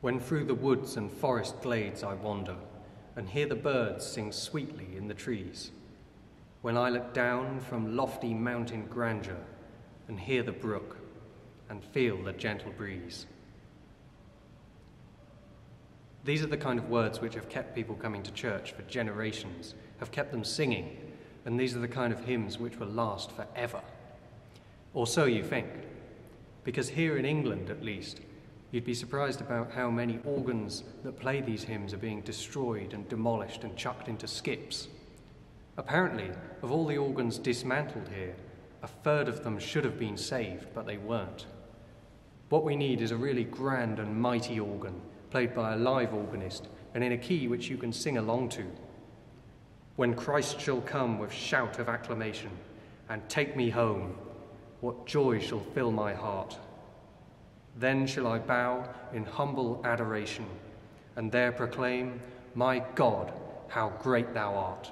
When through the woods and forest glades I wander, and hear the birds sing sweetly in the trees, when I look down from lofty mountain grandeur and hear the brook and feel the gentle breeze. These are the kind of words which have kept people coming to church for generations, have kept them singing, and these are the kind of hymns which will last forever. Or so you think. Because here in England, at least, you'd be surprised about how many organs that play these hymns are being destroyed and demolished and chucked into skips. Apparently, of all the organs dismantled here, a third of them should have been saved, but they weren't. What we need is a really grand and mighty organ, played by a live organist, and in a key which you can sing along to. When Christ shall come with shout of acclamation and take me home, what joy shall fill my heart. Then shall I bow in humble adoration and there proclaim, My God, how great thou art.